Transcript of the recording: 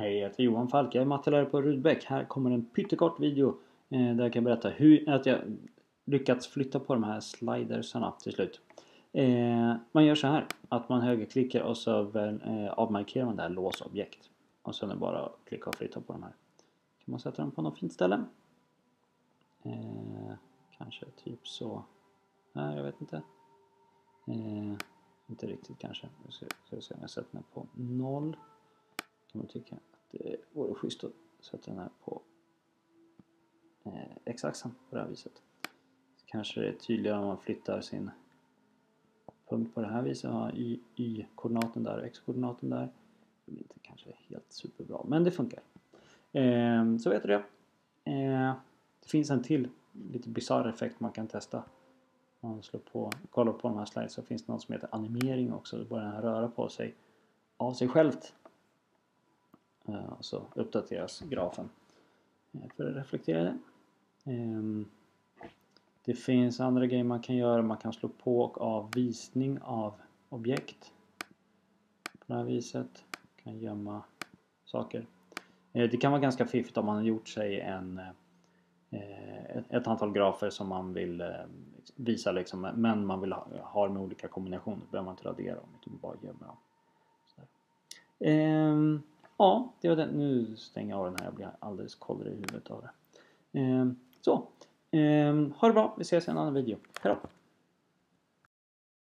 Hej, jag heter Johan Falk. Jag är mattelärare på Rudbeck. Här kommer en pyttekort video eh, där jag kan berätta hur att jag lyckats flytta på de här slidersarna till slut. Eh, man gör så här att man högerklickar och så eh, avmarkerar man det här låsobjekt. Och sen är det bara att klicka och flytta på de här. Kan man sätta dem på något fint ställe. Kanske typ så. Nej, jag vet inte. Inte riktigt kanske. Nu ska, ska vi se om jag sätter den på noll kan man tycka att det vore schysst att sätta den här på eh, x-axeln på det här viset. Så kanske det är tydligare om man flyttar sin punkt på det här viset. Ha y-koordinaten där och x-koordinaten där. Det blir inte kanske helt superbra, men det funkar. Eh, så vet du det. Eh, det finns en till lite bisarr effekt man kan testa. Om man slår på, kollar på de här slides så finns det något som heter animering också. Då börjar den röra på sig av sig självt Eh, och så uppdateras grafen eh, för att reflektera det. Ehm, det finns andra grejer man kan göra. Man kan slå på och av visning av objekt. På det här viset. Man kan gömma saker. Eh, det kan vara ganska fiffigt om man har gjort sig en ett antal grafer som man vill visa liksom, men man vill ha dem med olika kombinationer. Då behöver man inte radera dem utan bara gömma dem. Ehm, Ja, det var den. Nu stänger jag av den här. Jag blir alldeles kollrig i huvudet av det. Ehm, så. Ehm, ha det bra. Vi ses i en annan video. Hejdå!